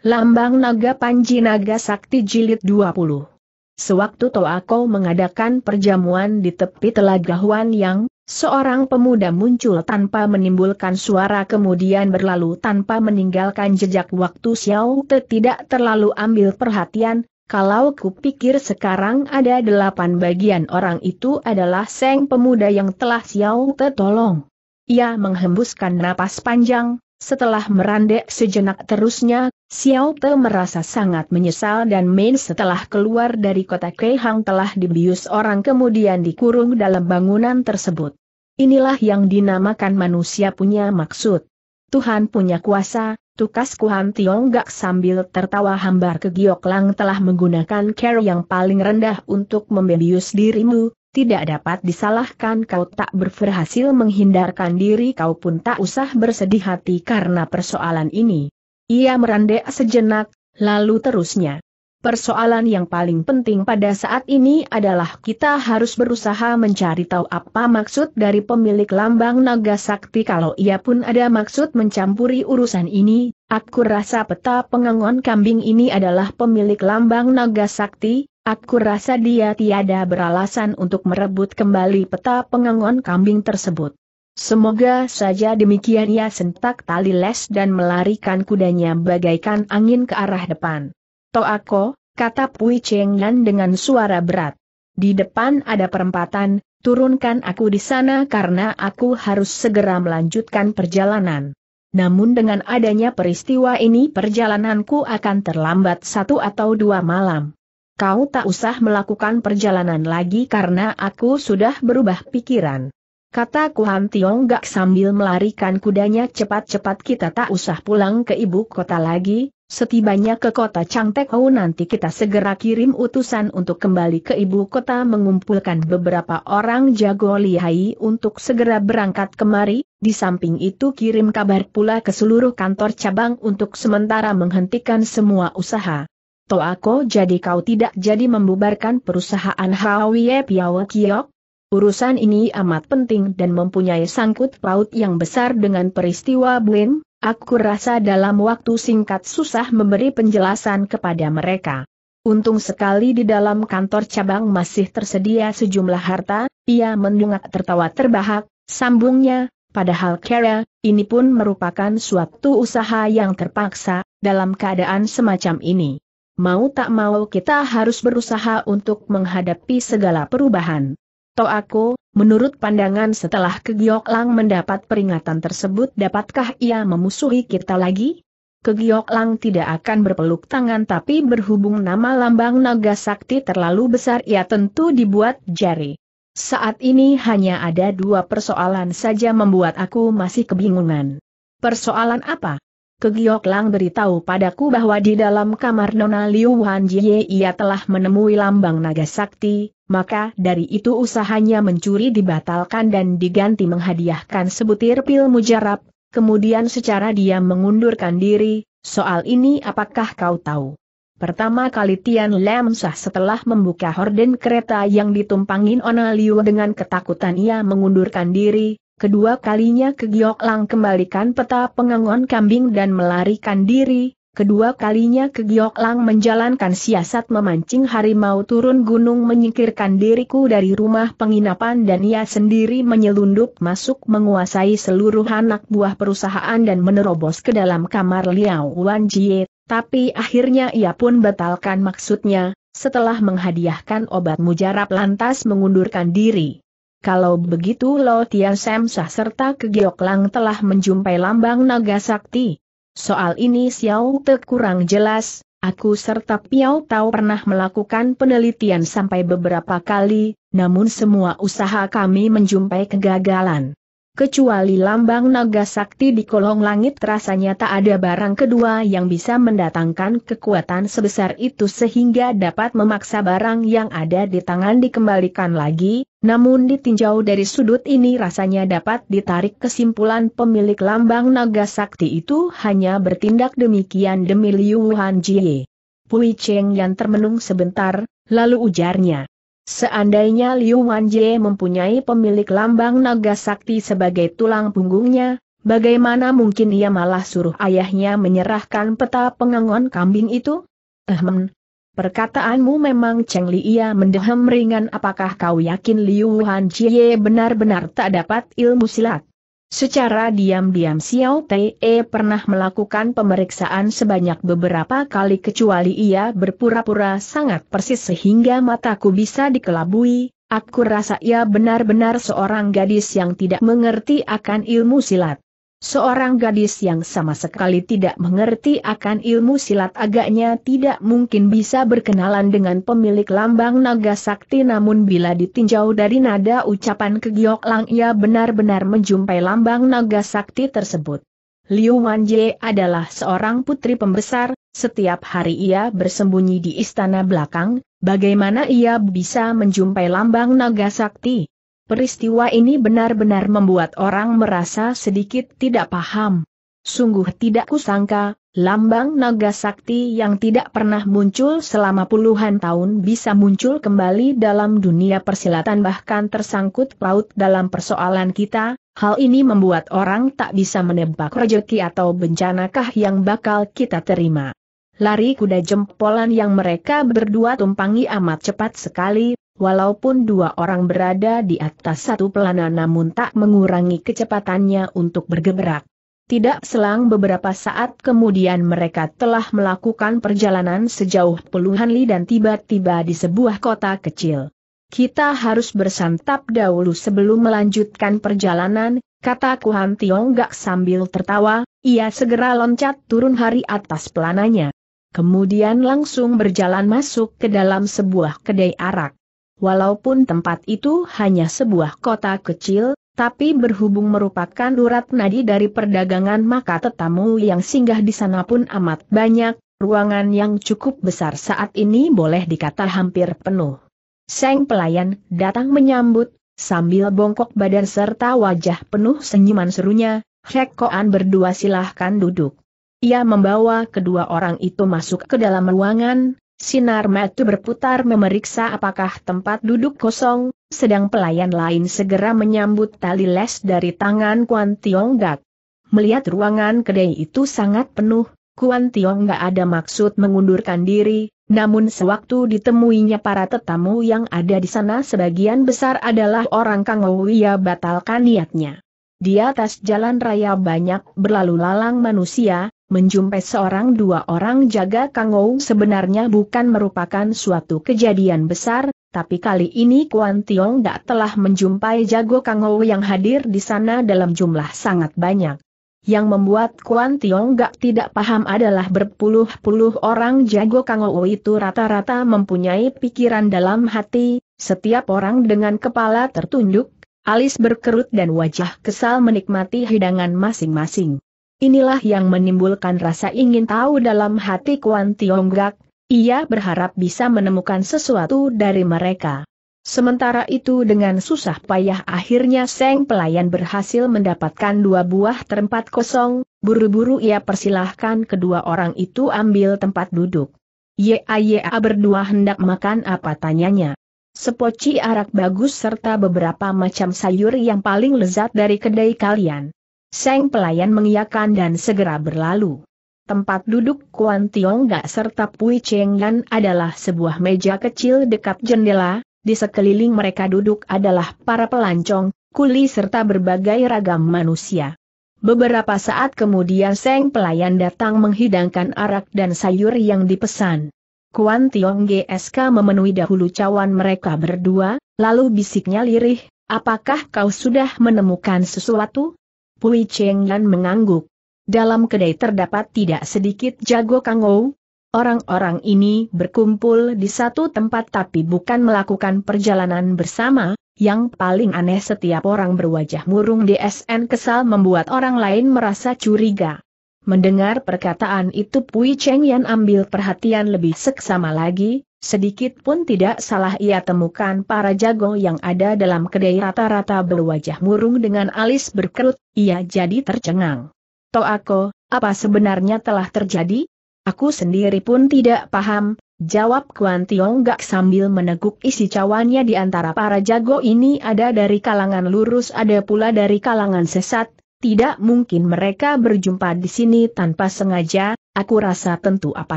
Lambang Naga Panji Naga Sakti Jilid 20 Sewaktu Toako mengadakan perjamuan di tepi telaga Huan Yang, seorang pemuda muncul tanpa menimbulkan suara kemudian berlalu tanpa meninggalkan jejak waktu Xiao Te tidak terlalu ambil perhatian, kalau kupikir sekarang ada delapan bagian orang itu adalah Seng pemuda yang telah Xiao Te tolong. Ia menghembuskan napas panjang, setelah merandek sejenak terusnya, Xiao Te merasa sangat menyesal dan Min setelah keluar dari kota Keihang telah dibius orang kemudian dikurung dalam bangunan tersebut. Inilah yang dinamakan manusia punya maksud. Tuhan punya kuasa, tukas Kuhan Tionggak sambil tertawa hambar ke Giok Lang telah menggunakan cara yang paling rendah untuk membius dirimu, tidak dapat disalahkan kau tak berhasil menghindarkan diri kau pun tak usah bersedih hati karena persoalan ini. Ia merandek sejenak, lalu terusnya. Persoalan yang paling penting pada saat ini adalah kita harus berusaha mencari tahu apa maksud dari pemilik lambang naga sakti kalau ia pun ada maksud mencampuri urusan ini, aku rasa peta pengangon kambing ini adalah pemilik lambang naga sakti, Aku rasa dia tiada beralasan untuk merebut kembali peta pengangon kambing tersebut. Semoga saja demikian ia sentak tali les dan melarikan kudanya bagaikan angin ke arah depan. Toako, kata Pui Cheng Yan dengan suara berat. Di depan ada perempatan, turunkan aku di sana karena aku harus segera melanjutkan perjalanan. Namun dengan adanya peristiwa ini perjalananku akan terlambat satu atau dua malam. Kau tak usah melakukan perjalanan lagi karena aku sudah berubah pikiran. Kata Kuhan Tiong sambil melarikan kudanya cepat-cepat kita tak usah pulang ke ibu kota lagi, setibanya ke kota Changtekau nanti kita segera kirim utusan untuk kembali ke ibu kota mengumpulkan beberapa orang jago lihai untuk segera berangkat kemari, di samping itu kirim kabar pula ke seluruh kantor cabang untuk sementara menghentikan semua usaha. Toako jadi kau tidak jadi membubarkan perusahaan Hawie Piao Kiok? Urusan ini amat penting dan mempunyai sangkut paut yang besar dengan peristiwa Buin, aku rasa dalam waktu singkat susah memberi penjelasan kepada mereka. Untung sekali di dalam kantor cabang masih tersedia sejumlah harta, ia mendungak tertawa terbahak, sambungnya, padahal Kara, ini pun merupakan suatu usaha yang terpaksa, dalam keadaan semacam ini mau tak mau kita harus berusaha untuk menghadapi segala perubahan. Toako, menurut pandangan setelah Kegiok Lang mendapat peringatan tersebut dapatkah ia memusuhi kita lagi? Kegiok Lang tidak akan berpeluk tangan tapi berhubung nama lambang naga sakti terlalu besar ia tentu dibuat jari. Saat ini hanya ada dua persoalan saja membuat aku masih kebingungan. Persoalan apa? Kegiok Lang beritahu padaku bahwa di dalam kamar Nona Liu Wan Jie ia telah menemui lambang naga sakti, maka dari itu usahanya mencuri dibatalkan dan diganti menghadiahkan sebutir pil mujarab, kemudian secara dia mengundurkan diri, soal ini apakah kau tahu? Pertama kali Tian Lam sah setelah membuka horden kereta yang ditumpangin Ona Liu dengan ketakutan ia mengundurkan diri, Kedua kalinya ke Giok Lang kembalikan peta pengangon kambing dan melarikan diri, kedua kalinya ke Giok Lang menjalankan siasat memancing harimau turun gunung menyingkirkan diriku dari rumah penginapan dan ia sendiri menyelundup masuk menguasai seluruh anak buah perusahaan dan menerobos ke dalam kamar Liao Wan Jie, tapi akhirnya ia pun batalkan maksudnya, setelah menghadiahkan obat mujarab lantas mengundurkan diri. Kalau begitu Lo Tian Sam Sah serta Kegiok Lang telah menjumpai lambang naga sakti. Soal ini Xiao Te kurang jelas, aku serta Piao Tau pernah melakukan penelitian sampai beberapa kali, namun semua usaha kami menjumpai kegagalan. Kecuali lambang naga sakti di kolong langit rasanya tak ada barang kedua yang bisa mendatangkan kekuatan sebesar itu sehingga dapat memaksa barang yang ada di tangan dikembalikan lagi, namun ditinjau dari sudut ini rasanya dapat ditarik kesimpulan pemilik lambang naga sakti itu hanya bertindak demikian demi Liu Han Jie. Pui Cheng yang termenung sebentar, lalu ujarnya. Seandainya Liu Wanjie mempunyai pemilik lambang naga sakti sebagai tulang punggungnya, Bagaimana mungkin ia malah suruh ayahnya menyerahkan peta pengangon kambing itu? Ehem. Perkataanmu memang Cheng Li ia mendehem ringan apakah kau yakin Liu Han Jie benar-benar tak dapat ilmu silat? Secara diam-diam Xiao Tei pernah melakukan pemeriksaan sebanyak beberapa kali kecuali ia berpura-pura sangat persis sehingga mataku bisa dikelabui, aku rasa ia benar-benar seorang gadis yang tidak mengerti akan ilmu silat. Seorang gadis yang sama sekali tidak mengerti akan ilmu silat agaknya tidak mungkin bisa berkenalan dengan pemilik lambang naga sakti namun bila ditinjau dari nada ucapan kegiok lang ia benar-benar menjumpai lambang naga sakti tersebut. Liu Wanjie adalah seorang putri pembesar, setiap hari ia bersembunyi di istana belakang, bagaimana ia bisa menjumpai lambang naga sakti? Peristiwa ini benar-benar membuat orang merasa sedikit tidak paham. Sungguh tidak kusangka, lambang naga sakti yang tidak pernah muncul selama puluhan tahun bisa muncul kembali dalam dunia persilatan bahkan tersangkut paut dalam persoalan kita, hal ini membuat orang tak bisa menebak rejeki atau bencanakah yang bakal kita terima. Lari kuda jempolan yang mereka berdua tumpangi amat cepat sekali, walaupun dua orang berada di atas satu pelana namun tak mengurangi kecepatannya untuk bergerak. Tidak selang beberapa saat kemudian mereka telah melakukan perjalanan sejauh puluhan li dan tiba-tiba di sebuah kota kecil. Kita harus bersantap dahulu sebelum melanjutkan perjalanan, kata Kuhan Tionggak sambil tertawa, ia segera loncat turun hari atas pelananya. Kemudian langsung berjalan masuk ke dalam sebuah kedai arak. Walaupun tempat itu hanya sebuah kota kecil, tapi berhubung merupakan urat nadi dari perdagangan maka tetamu yang singgah di sana pun amat banyak, ruangan yang cukup besar saat ini boleh dikata hampir penuh. Seng pelayan datang menyambut, sambil bongkok badan serta wajah penuh senyuman serunya, Hekoan berdua silahkan duduk. Ia membawa kedua orang itu masuk ke dalam ruangan, Sinar mata berputar memeriksa apakah tempat duduk kosong, sedang pelayan lain segera menyambut tali les dari tangan Kuan Tiong Gak. Melihat ruangan kedai itu sangat penuh, Kuan Tiong Gak ada maksud mengundurkan diri, namun sewaktu ditemuinya para tetamu yang ada di sana sebagian besar adalah orang Kangou ia batalkan niatnya. Di atas jalan raya banyak berlalu lalang manusia, menjumpai seorang dua orang jaga Kangou sebenarnya bukan merupakan suatu kejadian besar, tapi kali ini Kuan Tiong tak telah menjumpai jago Kangou yang hadir di sana dalam jumlah sangat banyak. Yang membuat Kuan Tiong gak tidak paham adalah berpuluh-puluh orang jago Kangou itu rata-rata mempunyai pikiran dalam hati, setiap orang dengan kepala tertunduk, alis berkerut dan wajah kesal menikmati hidangan masing-masing. Inilah yang menimbulkan rasa ingin tahu dalam hati Kuan Tionggak, ia berharap bisa menemukan sesuatu dari mereka. Sementara itu dengan susah payah akhirnya Seng pelayan berhasil mendapatkan dua buah tempat kosong, buru-buru ia persilahkan kedua orang itu ambil tempat duduk. Ya ya berdua hendak makan apa tanyanya. Sepoci arak bagus serta beberapa macam sayur yang paling lezat dari kedai kalian. Seng pelayan mengiyakan dan segera berlalu. Tempat duduk Kuan Tiong Gak serta Pui Cheng Yan adalah sebuah meja kecil dekat jendela, di sekeliling mereka duduk adalah para pelancong, kuli serta berbagai ragam manusia. Beberapa saat kemudian Seng pelayan datang menghidangkan arak dan sayur yang dipesan. Kuan Tiong GSK memenuhi dahulu cawan mereka berdua, lalu bisiknya lirih, apakah kau sudah menemukan sesuatu? Pui Cheng Yan mengangguk. Dalam kedai terdapat tidak sedikit jago kangou. Orang-orang ini berkumpul di satu tempat tapi bukan melakukan perjalanan bersama, yang paling aneh setiap orang berwajah murung DSN kesal membuat orang lain merasa curiga. Mendengar perkataan itu Pui Cheng Yan ambil perhatian lebih seksama lagi, Sedikit pun tidak salah ia temukan para jago yang ada dalam kedai rata-rata berwajah murung dengan alis berkerut, ia jadi tercengang. Toako, apa sebenarnya telah terjadi? Aku sendiri pun tidak paham, jawab Kuan Tiong Gak sambil meneguk isi cawannya di antara para jago ini ada dari kalangan lurus ada pula dari kalangan sesat, Tidak mungkin mereka berjumpa di sini tanpa sengaja, aku rasa tentu apa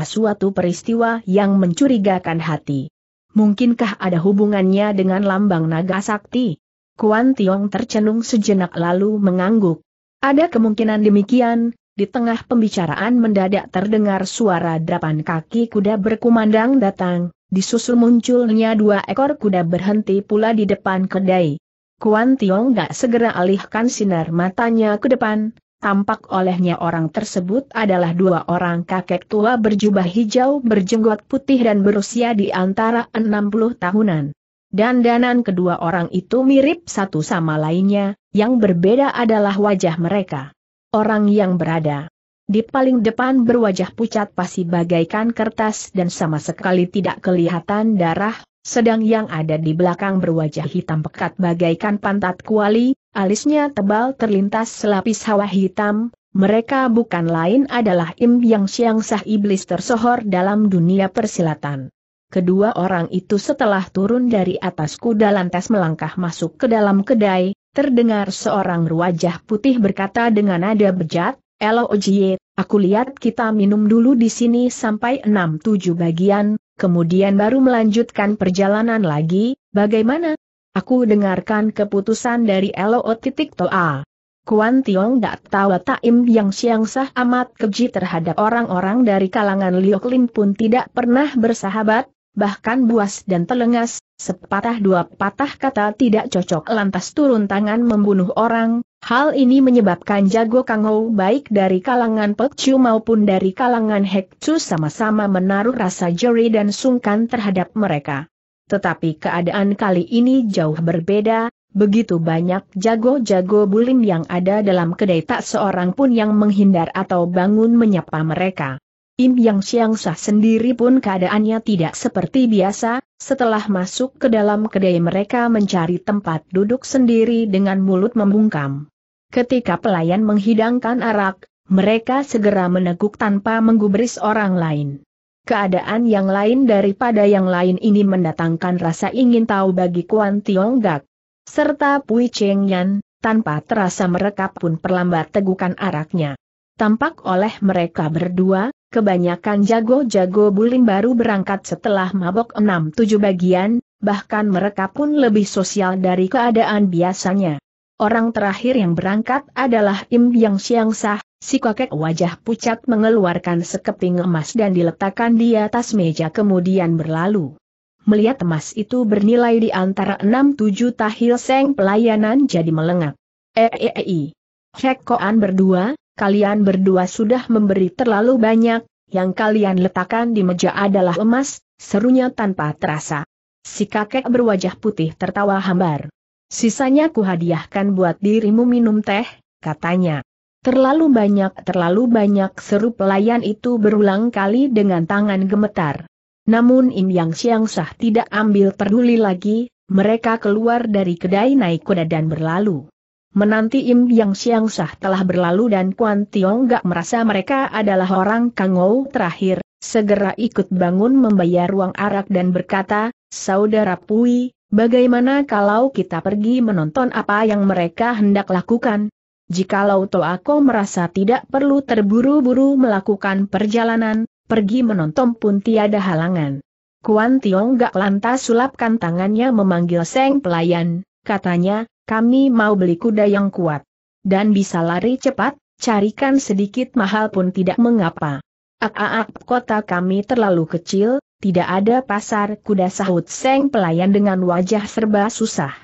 suatu peristiwa yang mencurigakan hati. Mungkinkah ada hubungannya dengan lambang naga sakti? Kuan Tiong tercenung sejenak lalu mengangguk. Ada kemungkinan demikian, di tengah pembicaraan mendadak terdengar suara delapan kaki kuda berkumandang datang, disusul munculnya dua ekor kuda berhenti pula di depan kedai. Kuan Tiong gak segera alihkan sinar matanya ke depan, tampak olehnya orang tersebut adalah dua orang kakek tua berjubah hijau berjenggot putih dan berusia di antara 60 tahunan. Dan danan kedua orang itu mirip satu sama lainnya, yang berbeda adalah wajah mereka. Orang yang berada di paling depan berwajah pucat pasti bagaikan kertas dan sama sekali tidak kelihatan darah, sedang yang ada di belakang berwajah hitam pekat bagaikan pantat kuali, alisnya tebal terlintas selapis hawa hitam, mereka bukan lain adalah Im Yang Siang Sah Iblis tersohor dalam dunia persilatan. Kedua orang itu setelah turun dari atas kuda lantas melangkah masuk ke dalam kedai, terdengar seorang berwajah putih berkata dengan nada bejat, Elo Ojie, aku lihat kita minum dulu di sini sampai enam tujuh bagian, kemudian baru melanjutkan perjalanan lagi, bagaimana? Aku dengarkan keputusan dari LO titik toa. Kuan Tiong tak tahu Taim yang siang sah amat keji terhadap orang-orang dari kalangan Liok Lin pun tidak pernah bersahabat, bahkan buas dan telengas, sepatah dua patah kata tidak cocok lantas turun tangan membunuh orang, hal ini menyebabkan jago Kangou baik dari kalangan Pek Chu maupun dari kalangan Hek Chu sama-sama menaruh rasa jeri dan sungkan terhadap mereka. Tetapi keadaan kali ini jauh berbeda, begitu banyak jago-jago bulim yang ada dalam kedai tak seorang pun yang menghindar atau bangun menyapa mereka. Im Yang Siang Sah sendiri pun keadaannya tidak seperti biasa, setelah masuk ke dalam kedai mereka mencari tempat duduk sendiri dengan mulut membungkam. Ketika pelayan menghidangkan arak, mereka segera meneguk tanpa menggubris orang lain. Keadaan yang lain daripada yang lain ini mendatangkan rasa ingin tahu bagi Kuan Tiong Gak. Serta Pui Cheng Yan, tanpa terasa mereka pun perlambat tegukan araknya. Tampak oleh mereka berdua, kebanyakan jago-jago bulim baru berangkat setelah mabok 6-7 bagian, bahkan mereka pun lebih sosial dari keadaan biasanya. Orang terakhir yang berangkat adalah Im Yang Siang Sah, si kakek wajah pucat mengeluarkan sekeping emas dan diletakkan di atas meja kemudian berlalu. Melihat emas itu bernilai di antara 6-7 tahil seng pelayanan jadi melengak. Eh eh eh. Hekoan berdua, kalian berdua sudah memberi terlalu banyak, yang kalian letakkan di meja adalah emas, serunya tanpa terasa. Si kakek berwajah putih tertawa hambar. Sisanya kuhadiahkan buat dirimu minum teh, katanya. Terlalu banyak, terlalu banyak seru pelayan itu berulang kali dengan tangan gemetar. Namun Im Yang Siang Sah tidak ambil peduli lagi, mereka keluar dari kedai naik kuda dan berlalu. Menanti Im Yang Siang Sah telah berlalu dan Kuan Tiong gak merasa mereka adalah orang Kangou terakhir, segera ikut bangun membayar ruang arak dan berkata, Saudara Pui, bagaimana kalau kita pergi menonton apa yang mereka hendak lakukan? Jikalau aku merasa tidak perlu terburu-buru melakukan perjalanan, pergi menonton pun tiada halangan. Kuan Tiong gak lantas sulapkan tangannya memanggil Seng pelayan, katanya, kami mau beli kuda yang kuat. Dan bisa lari cepat, carikan sedikit mahal pun tidak mengapa. Ak-ak kota kami terlalu kecil, tidak ada pasar kuda sahut Seng pelayan dengan wajah serba susah.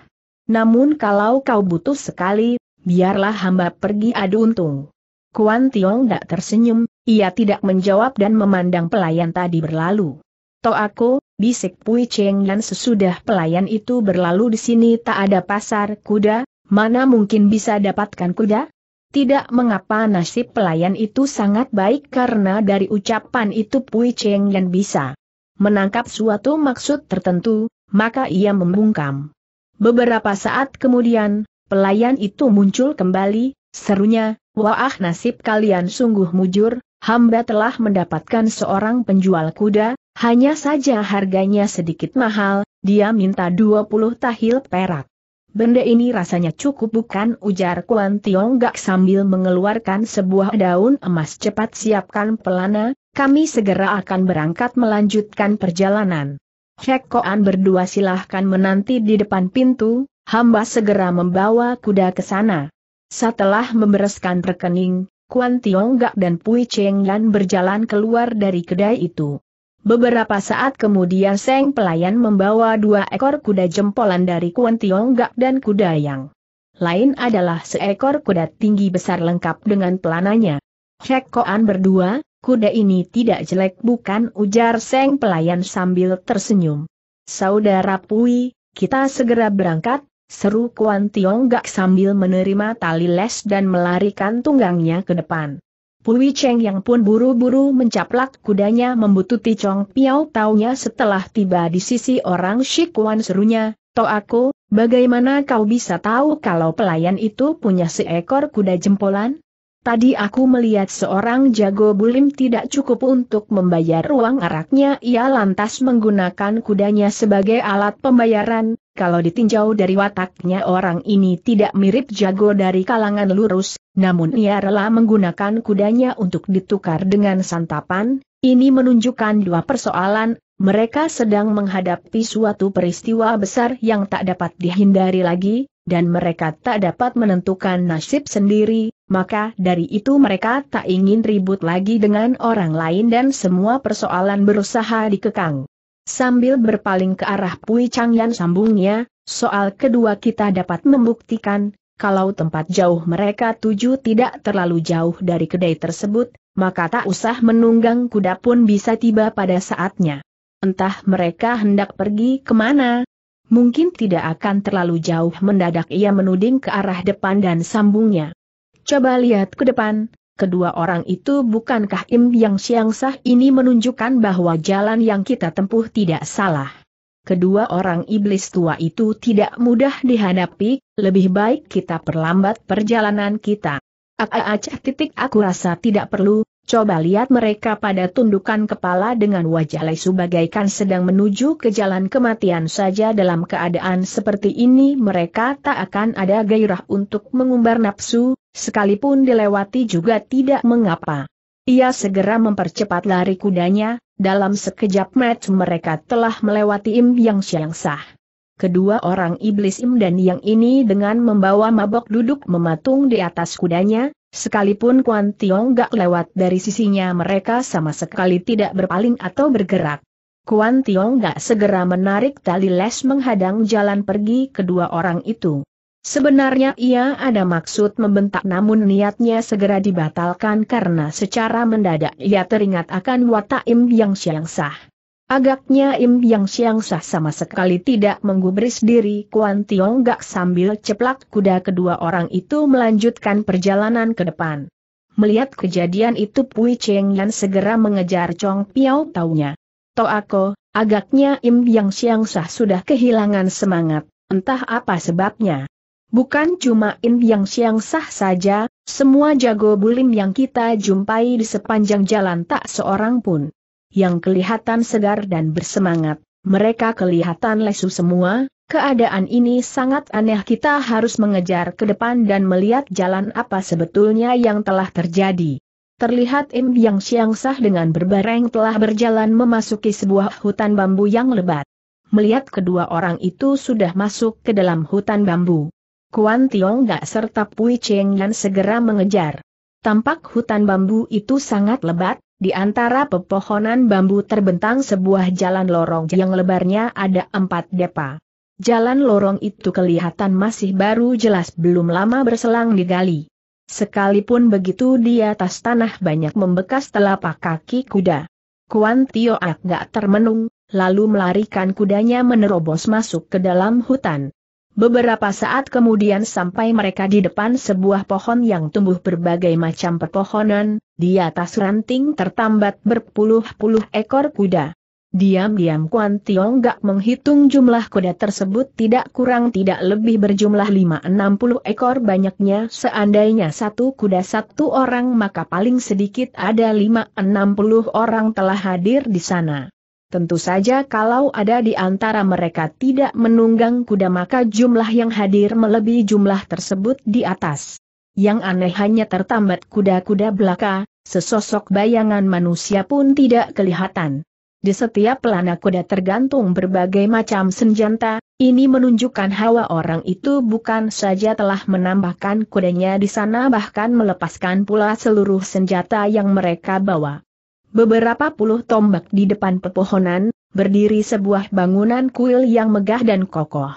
Namun kalau kau butuh sekali, biarlah hamba pergi adu untung. Kuan Tiong tak tersenyum, ia tidak menjawab dan memandang pelayan tadi berlalu. To aku, bisik Pui Cheng Yan sesudah pelayan itu berlalu di sini tak ada pasar kuda, mana mungkin bisa dapatkan kuda? Tidak mengapa nasib pelayan itu sangat baik karena dari ucapan itu Pui Cheng Yan bisa menangkap suatu maksud tertentu, maka ia membungkam. Beberapa saat kemudian, pelayan itu muncul kembali, serunya, wah nasib kalian sungguh mujur, hamba telah mendapatkan seorang penjual kuda, hanya saja harganya sedikit mahal, dia minta 20 tahil perak. Benda ini rasanya cukup bukan ujar Kuan Tiong Gak sambil mengeluarkan sebuah daun emas cepat siapkan pelana, kami segera akan berangkat melanjutkan perjalanan. Hek Koan berdua silahkan menanti di depan pintu, hamba segera membawa kuda ke sana. Setelah membereskan rekening, Kuan Tiong Gak dan Pui Cheng Yan berjalan keluar dari kedai itu. Beberapa saat kemudian Seng pelayan membawa dua ekor kuda jempolan dari Kuan Gak dan kuda yang lain adalah seekor kuda tinggi besar lengkap dengan pelananya. Hek Koan berdua, kuda ini tidak jelek bukan ujar Seng pelayan sambil tersenyum. Saudara Pui, kita segera berangkat, seru Kuan Gak sambil menerima tali les dan melarikan tunggangnya ke depan. Pui Cheng yang pun buru-buru mencaplak kudanya membututi Chong Piao taunya setelah tiba di sisi orang Shikuan serunya, To aku, bagaimana kau bisa tahu kalau pelayan itu punya seekor kuda jempolan? Tadi aku melihat seorang jago bulim tidak cukup untuk membayar uang araknya ia lantas menggunakan kudanya sebagai alat pembayaran, kalau ditinjau dari wataknya orang ini tidak mirip jago dari kalangan lurus, namun ia rela menggunakan kudanya untuk ditukar dengan santapan, ini menunjukkan dua persoalan, mereka sedang menghadapi suatu peristiwa besar yang tak dapat dihindari lagi, dan mereka tak dapat menentukan nasib sendiri, maka dari itu mereka tak ingin ribut lagi dengan orang lain dan semua persoalan berusaha dikekang. Sambil berpaling ke arah Pui Changyan sambungnya, soal kedua kita dapat membuktikan, kalau tempat jauh mereka tuju tidak terlalu jauh dari kedai tersebut, maka tak usah menunggang kuda pun bisa tiba pada saatnya. Entah mereka hendak pergi ke mana, mungkin tidak akan terlalu jauh mendadak ia menuding ke arah depan dan sambungnya. Coba lihat ke depan, kedua orang itu bukankah Im Yang Siang Sah ini menunjukkan bahwa jalan yang kita tempuh tidak salah. Kedua orang iblis tua itu tidak mudah dihadapi, lebih baik kita perlambat perjalanan kita. Acah titik aku rasa tidak perlu, coba lihat mereka pada tundukan kepala dengan wajah lesu bagaikan sedang menuju ke jalan kematian saja dalam keadaan seperti ini mereka tak akan ada gairah untuk mengumbar nafsu, Sekalipun dilewati juga tidak mengapa. Ia segera mempercepat lari kudanya, dalam sekejap mata mereka telah melewati Im Yang Siang Sah. Kedua orang iblis Im dan Yang ini dengan membawa mabok duduk mematung di atas kudanya, sekalipun Kuan Tiong gak lewat dari sisinya mereka sama sekali tidak berpaling atau bergerak. Kuan Tiong gak segera menarik tali les menghadang jalan pergi kedua orang itu. Sebenarnya ia ada maksud membentak namun niatnya segera dibatalkan karena secara mendadak ia teringat akan watak Im Yang Siang Sah. Agaknya Im Yang Siang Sah sama sekali tidak menggubris diri Kuan Tiong Gak sambil ceplak kuda kedua orang itu melanjutkan perjalanan ke depan. Melihat kejadian itu Pui Cheng Yan segera mengejar Chong Piao taunya. To aku, agaknya Im Yang Siang Sah sudah kehilangan semangat, entah apa sebabnya. Bukan cuma In Yang Siang Sah saja, semua jago bulim yang kita jumpai di sepanjang jalan tak seorang pun. Yang kelihatan segar dan bersemangat, mereka kelihatan lesu semua, keadaan ini sangat aneh kita harus mengejar ke depan dan melihat jalan apa sebetulnya yang telah terjadi. Terlihat Im Yang Siang Sah dengan berbareng telah berjalan memasuki sebuah hutan bambu yang lebat. Melihat kedua orang itu sudah masuk ke dalam hutan bambu. Kuan Tiong Gak serta Pui Cheng Yan segera mengejar. Tampak hutan bambu itu sangat lebat, di antara pepohonan bambu terbentang sebuah jalan lorong yang lebarnya ada empat depa. Jalan lorong itu kelihatan masih baru jelas belum lama berselang digali. Sekalipun begitu di atas tanah banyak membekas telapak kaki kuda. Kuan Tio agak termenung, lalu melarikan kudanya menerobos masuk ke dalam hutan. Beberapa saat kemudian sampai mereka di depan sebuah pohon yang tumbuh berbagai macam pepohonan, di atas ranting tertambat berpuluh-puluh ekor kuda. Diam-diam Kuan Tiong gak menghitung jumlah kuda tersebut tidak kurang tidak lebih berjumlah 5-60 ekor banyaknya seandainya satu kuda satu orang maka paling sedikit ada 5-60 orang telah hadir di sana. Tentu saja kalau ada di antara mereka tidak menunggang kuda maka jumlah yang hadir melebihi jumlah tersebut di atas. Yang aneh hanya tertambat kuda-kuda belaka, sesosok bayangan manusia pun tidak kelihatan. Di setiap pelana kuda tergantung berbagai macam senjata, ini menunjukkan hawa orang itu bukan saja telah menambahkan kudanya di sana bahkan melepaskan pula seluruh senjata yang mereka bawa. Beberapa puluh tombak di depan pepohonan, berdiri sebuah bangunan kuil yang megah dan kokoh.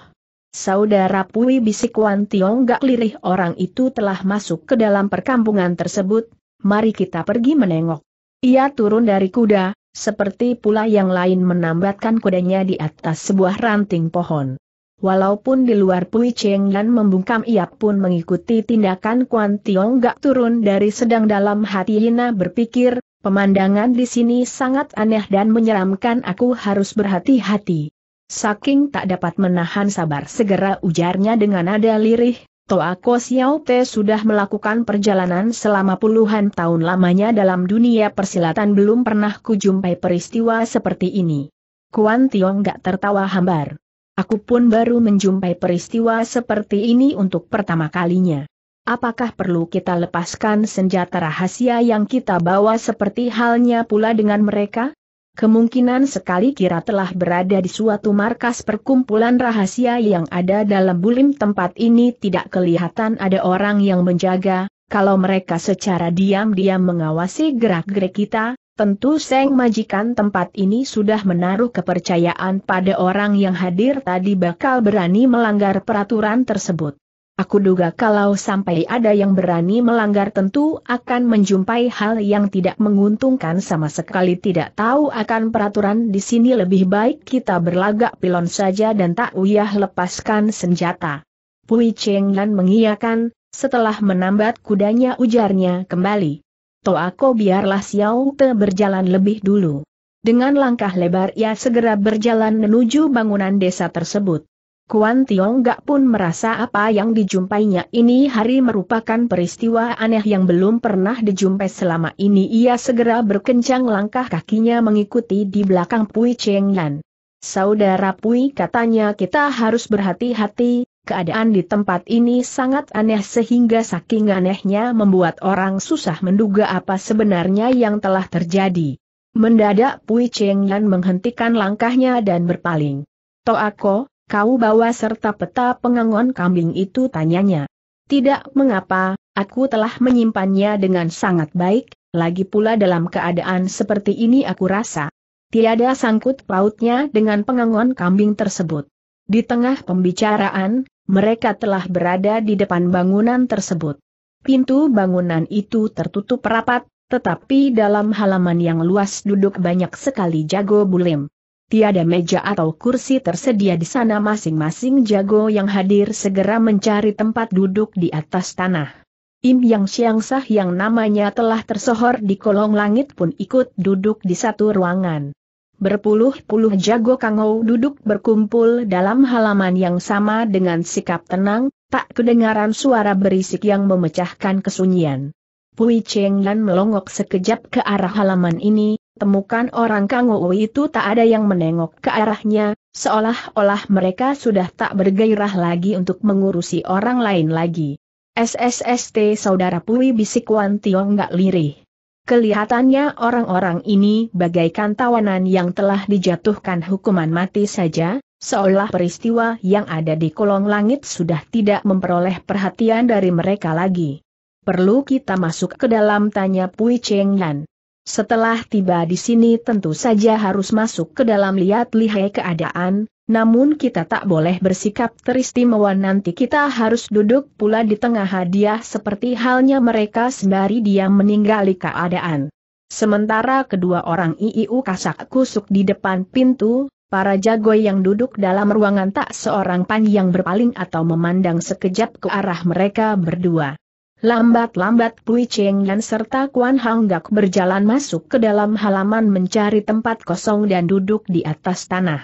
Saudara Pui bisik Wan Tiong gak lirih orang itu telah masuk ke dalam perkampungan tersebut, mari kita pergi menengok. Ia turun dari kuda, seperti pula yang lain menambatkan kudanya di atas sebuah ranting pohon. Walaupun di luar Pui Cheng dan membungkam ia pun mengikuti tindakan Kuan Tiong gak turun dari sedang dalam hati Hina berpikir, pemandangan di sini sangat aneh dan menyeramkan aku harus berhati-hati. Saking tak dapat menahan sabar segera ujarnya dengan nada lirih, Toa Ko Xiao Te sudah melakukan perjalanan selama puluhan tahun lamanya dalam dunia persilatan belum pernah kujumpai peristiwa seperti ini. Kuan Tiong gak tertawa hambar. Aku pun baru menjumpai peristiwa seperti ini untuk pertama kalinya. Apakah perlu kita lepaskan senjata rahasia yang kita bawa seperti halnya pula dengan mereka? Kemungkinan sekali kira telah berada di suatu markas perkumpulan rahasia yang ada dalam bulim tempat ini tidak kelihatan ada orang yang menjaga, kalau mereka secara diam-diam mengawasi gerak-gerik kita, tentu Seng majikan tempat ini sudah menaruh kepercayaan pada orang yang hadir tadi bakal berani melanggar peraturan tersebut. Aku duga kalau sampai ada yang berani melanggar tentu akan menjumpai hal yang tidak menguntungkan sama sekali tidak tahu akan peraturan di sini lebih baik kita berlagak pilon saja dan tak uyah lepaskan senjata. Pui Cheng dan mengiyakan, setelah menambat kudanya ujarnya kembali. Toako biarlah Xiao Te berjalan lebih dulu. Dengan langkah lebar ia segera berjalan menuju bangunan desa tersebut. Kuan Tiong Gak pun merasa apa yang dijumpainya ini hari merupakan peristiwa aneh yang belum pernah dijumpai selama ini ia segera berkencang langkah kakinya mengikuti di belakang Pui Cheng Yan. Saudara Pui katanya kita harus berhati-hati, keadaan di tempat ini sangat aneh sehingga saking anehnya membuat orang susah menduga apa sebenarnya yang telah terjadi. Mendadak Pui Cheng Yan menghentikan langkahnya dan berpaling. Toako, kau bawa serta peta pengangon kambing itu tanyanya. Tidak mengapa, aku telah menyimpannya dengan sangat baik, lagi pula dalam keadaan seperti ini aku rasa. Tiada sangkut pautnya dengan pengangon kambing tersebut. Di tengah pembicaraan, mereka telah berada di depan bangunan tersebut. Pintu bangunan itu tertutup rapat, tetapi dalam halaman yang luas duduk banyak sekali jago bulim. Tiada meja atau kursi tersedia di sana masing-masing jago yang hadir segera mencari tempat duduk di atas tanah. Im Yang Siang Sah yang namanya telah tersohor di kolong langit pun ikut duduk di satu ruangan. Berpuluh-puluh jago kangau duduk berkumpul dalam halaman yang sama dengan sikap tenang, tak kedengaran suara berisik yang memecahkan kesunyian. Pui Cheng dan melongok sekejap ke arah halaman ini, temukan orang Kangou itu tak ada yang menengok ke arahnya, seolah-olah mereka sudah tak bergairah lagi untuk mengurusi orang lain lagi. SSST Saudara Pui bisik Wan Tiong gak lirih. Kelihatannya orang-orang ini bagaikan tawanan yang telah dijatuhkan hukuman mati saja, seolah peristiwa yang ada di kolong langit sudah tidak memperoleh perhatian dari mereka lagi. Perlu kita masuk ke dalam tanya Pui Cheng Yan. Setelah tiba di sini tentu saja harus masuk ke dalam lihat lihai keadaan, namun kita tak boleh bersikap teristimewa nanti kita harus duduk pula di tengah hadiah seperti halnya mereka sembari dia meninggali keadaan. Sementara kedua orang IIU kasak kusuk di depan pintu, para jagoy yang duduk dalam ruangan tak seorang pan yang berpaling atau memandang sekejap ke arah mereka berdua. Lambat-lambat Pui Cheng dan serta Kuan Hang Gak berjalan masuk ke dalam halaman mencari tempat kosong dan duduk di atas tanah.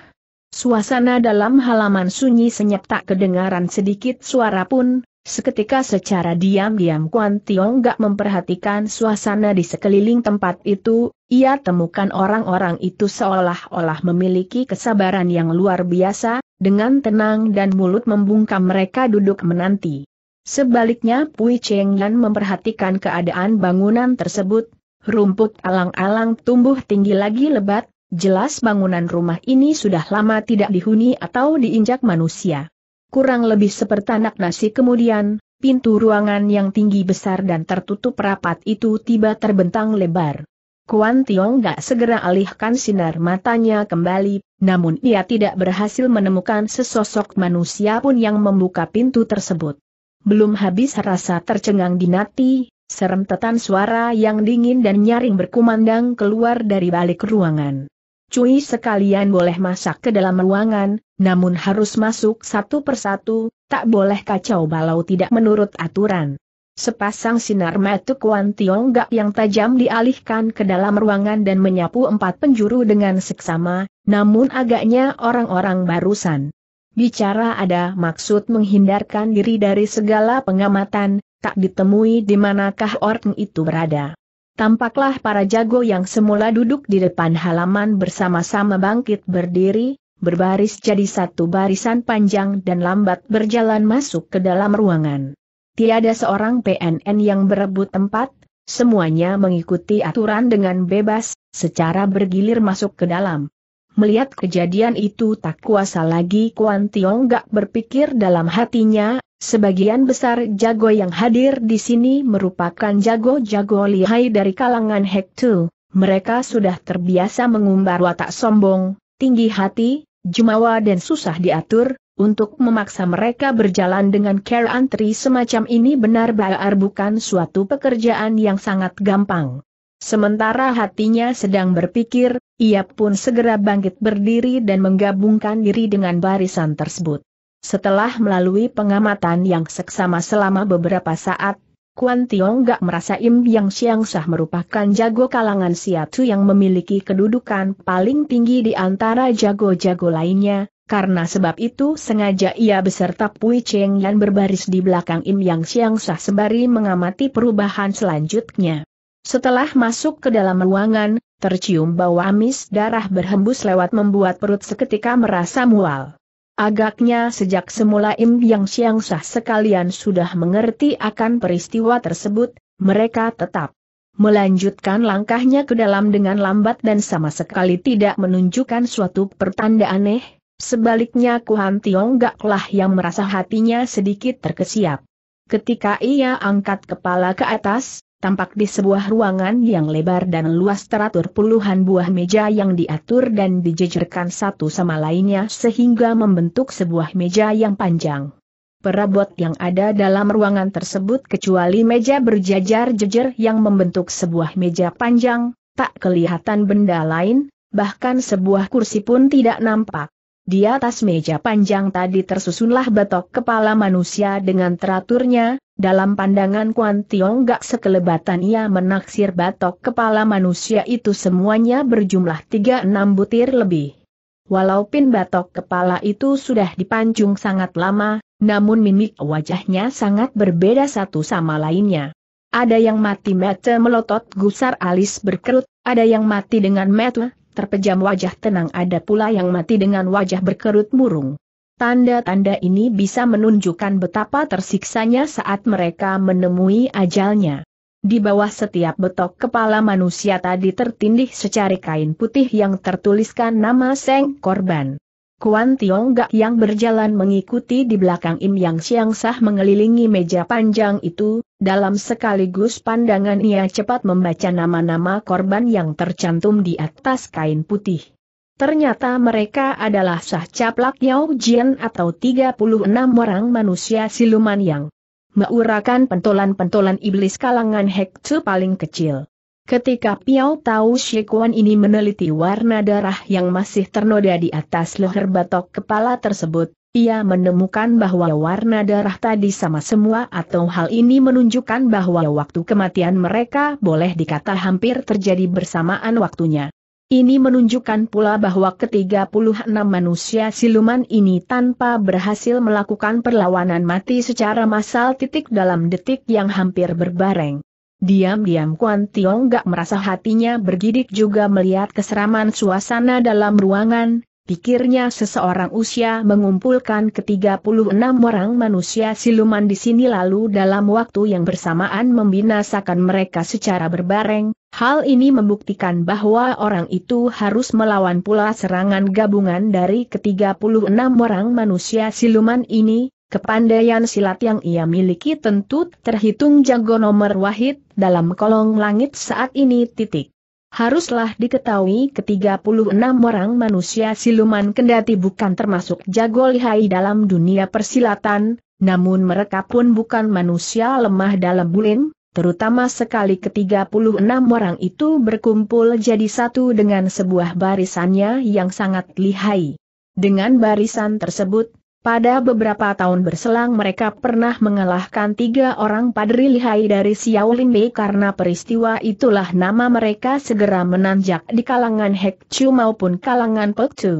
Suasana dalam halaman sunyi senyap tak kedengaran sedikit suara pun, Seketika secara diam-diam Kuan Tiong gak memperhatikan suasana di sekeliling tempat itu, ia temukan orang-orang itu seolah-olah memiliki kesabaran yang luar biasa, dengan tenang dan mulut membungkam mereka duduk menanti. Sebaliknya Pui Cheng Yan memperhatikan keadaan bangunan tersebut, rumput alang-alang tumbuh tinggi lagi lebat, jelas bangunan rumah ini sudah lama tidak dihuni atau diinjak manusia. Kurang lebih sepertanak nasi kemudian, pintu ruangan yang tinggi besar dan tertutup rapat itu tiba terbentang lebar. Kuan Tiong gak segera alihkan sinar matanya kembali, namun ia tidak berhasil menemukan sesosok manusia pun yang membuka pintu tersebut. Belum habis rasa tercengang di nati, seremtetan suara yang dingin dan nyaring berkumandang keluar dari balik ruangan. Cui sekalian boleh masak ke dalam ruangan, namun harus masuk satu persatu, tak boleh kacau balau tidak menurut aturan. Sepasang sinar mata Kuan Gak yang tajam dialihkan ke dalam ruangan dan menyapu empat penjuru dengan seksama, namun agaknya orang-orang barusan. Bicara ada maksud menghindarkan diri dari segala pengamatan, tak ditemui di manakah orang itu berada. Tampaklah para jago yang semula duduk di depan halaman bersama-sama bangkit berdiri, berbaris jadi satu barisan panjang dan lambat berjalan masuk ke dalam ruangan. Tiada seorang PNN yang berebut tempat, semuanya mengikuti aturan dengan bebas, secara bergilir masuk ke dalam. Melihat kejadian itu tak kuasa lagi Kuan Tiong gak berpikir dalam hatinya, Sebagian besar jago yang hadir di sini merupakan jago-jago lihai dari kalangan Hektu. Mereka sudah terbiasa mengumbar watak sombong, tinggi hati, jumawa dan susah diatur, untuk memaksa mereka berjalan dengan care antri semacam ini benar-benar bukan suatu pekerjaan yang sangat gampang. Sementara hatinya sedang berpikir, ia pun segera bangkit berdiri dan menggabungkan diri dengan barisan tersebut. Setelah melalui pengamatan yang seksama selama beberapa saat, Kuan Tiong gak merasa Im Yang Siang Sah merupakan jago kalangan Siatu yang memiliki kedudukan paling tinggi di antara jago-jago lainnya, karena sebab itu sengaja ia beserta Pui Cheng Yan berbaris di belakang Im Yang Siang Sah sembari mengamati perubahan selanjutnya. Setelah masuk ke dalam ruangan, tercium bau amis darah berhembus lewat membuat perut seketika merasa mual. Agaknya sejak semula Im Yang Siang Sah sekalian sudah mengerti akan peristiwa tersebut, mereka tetap melanjutkan langkahnya ke dalam dengan lambat dan sama sekali tidak menunjukkan suatu pertanda aneh, sebaliknya Kuhan Tiong Gaklah yang merasa hatinya sedikit terkesiap. Ketika ia angkat kepala ke atas, tampak di sebuah ruangan yang lebar dan luas teratur puluhan buah meja yang diatur dan dijejerkan satu sama lainnya sehingga membentuk sebuah meja yang panjang. Perabot yang ada dalam ruangan tersebut kecuali meja berjajar-jejer yang membentuk sebuah meja panjang, tak kelihatan benda lain, bahkan sebuah kursi pun tidak nampak. Di atas meja panjang tadi tersusunlah batok kepala manusia dengan teraturnya, dalam pandangan Kuan Tiong gak sekelebatan ia menaksir batok kepala manusia itu semuanya berjumlah 3-6 butir lebih. Walaupun batok kepala itu sudah dipancung sangat lama, namun mimik wajahnya sangat berbeda satu sama lainnya. Ada yang mati mata melotot gusar alis berkerut, ada yang mati dengan mata terpejam wajah tenang ada pula yang mati dengan wajah berkerut murung. Tanda-tanda ini bisa menunjukkan betapa tersiksanya saat mereka menemui ajalnya. Di bawah setiap betok kepala manusia tadi tertindih secari kain putih yang tertuliskan nama Seng Korban. Kuan Tiong Gak yang berjalan mengikuti di belakang Im Yang Siang Sah mengelilingi meja panjang itu, dalam sekaligus pandangan ia cepat membaca nama-nama korban yang tercantum di atas kain putih. Ternyata mereka adalah sah caplak Yao Jian atau 36 orang manusia siluman yang meurakan pentolan-pentolan iblis kalangan Hektu paling kecil. Ketika Piao tahu Shikuan ini meneliti warna darah yang masih ternoda di atas leher batok kepala tersebut, ia menemukan bahwa warna darah tadi sama semua atau hal ini menunjukkan bahwa waktu kematian mereka boleh dikata hampir terjadi bersamaan waktunya. Ini menunjukkan pula bahwa ke-36 manusia siluman ini tanpa berhasil melakukan perlawanan mati secara massal titik dalam detik yang hampir berbareng. Diam-diam Kuan Tiong gak merasa hatinya bergidik juga melihat keseraman suasana dalam ruangan, pikirnya seseorang usia mengumpulkan ke-36 orang manusia siluman di sini lalu dalam waktu yang bersamaan membinasakan mereka secara berbareng, Hal ini membuktikan bahwa orang itu harus melawan pula serangan gabungan dari ke-36 orang manusia siluman ini, kepandaian silat yang ia miliki tentu terhitung jago nomor wahid dalam kolong langit saat ini titik. Haruslah diketahui ke-36 orang manusia siluman kendati bukan termasuk jago lihai dalam dunia persilatan, namun mereka pun bukan manusia lemah dalam bulim, terutama sekali ke-36 orang itu berkumpul jadi satu dengan sebuah barisannya yang sangat lihai. Dengan barisan tersebut, pada beberapa tahun berselang mereka pernah mengalahkan tiga orang padri lihai dari Xiao Limbe karena peristiwa itulah nama mereka segera menanjak di kalangan Hek Chu maupun kalangan Pek Chu.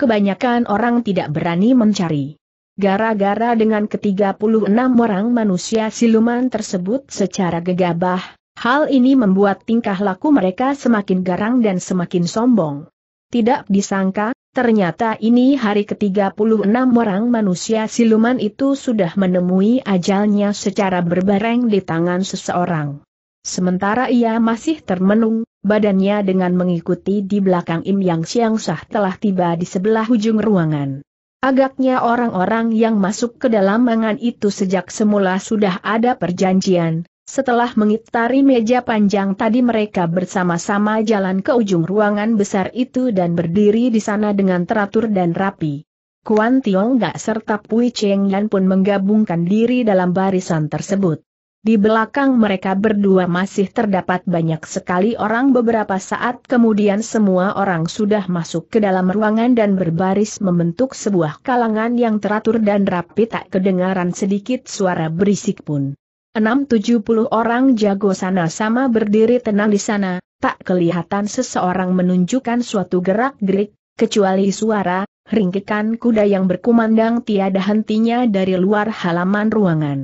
Kebanyakan orang tidak berani mencari Gara-gara dengan ke-36 orang manusia siluman tersebut secara gegabah, hal ini membuat tingkah laku mereka semakin garang dan semakin sombong. Tidak disangka, ternyata ini hari ke-36 orang manusia siluman itu sudah menemui ajalnya secara berbareng di tangan seseorang. Sementara ia masih termenung, badannya dengan mengikuti di belakang Im Yang Siang Sah telah tiba di sebelah ujung ruangan. Agaknya orang-orang yang masuk ke dalam mangan itu sejak semula sudah ada perjanjian. Setelah mengitari meja panjang tadi mereka bersama-sama jalan ke ujung ruangan besar itu dan berdiri di sana dengan teratur dan rapi. Kuan Tiong Gak serta Pui Cheng Yan pun menggabungkan diri dalam barisan tersebut. Di belakang mereka berdua masih terdapat banyak sekali orang beberapa saat kemudian semua orang sudah masuk ke dalam ruangan dan berbaris membentuk sebuah kalangan yang teratur dan rapi tak kedengaran sedikit suara berisik pun. Enam tujuh puluh orang jago sana sama berdiri tenang di sana, tak kelihatan seseorang menunjukkan suatu gerak-gerik, kecuali suara, ringkikan kuda yang berkumandang tiada hentinya dari luar halaman ruangan.